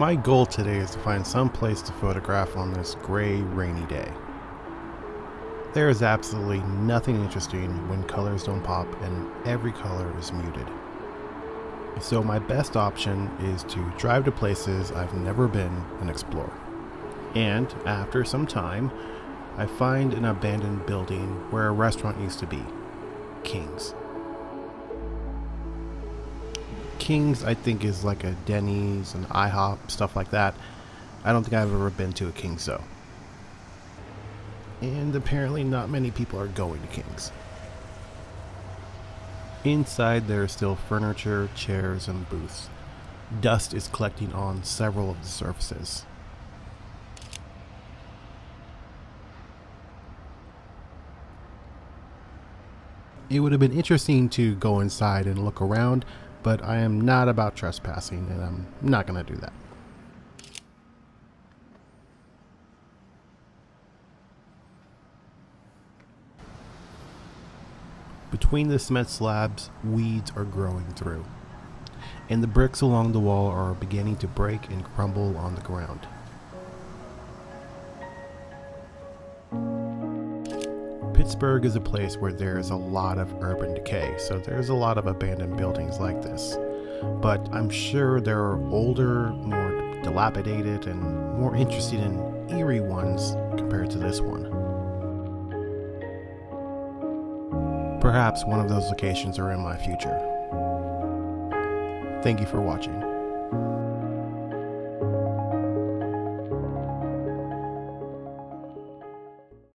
My goal today is to find some place to photograph on this gray, rainy day. There is absolutely nothing interesting when colors don't pop and every color is muted. So my best option is to drive to places I've never been and explore. And after some time, I find an abandoned building where a restaurant used to be, King's. King's, I think, is like a Denny's, and IHOP, stuff like that. I don't think I've ever been to a King's though. And apparently, not many people are going to King's. Inside, there is still furniture, chairs, and booths. Dust is collecting on several of the surfaces. It would have been interesting to go inside and look around, but I am not about trespassing and I'm not going to do that. Between the cement slabs, weeds are growing through, and the bricks along the wall are beginning to break and crumble on the ground. Pittsburgh is a place where there is a lot of urban decay, so there's a lot of abandoned buildings like this. But I'm sure there are older, more dilapidated, and more interesting and eerie ones compared to this one. Perhaps one of those locations are in my future. Thank you for watching.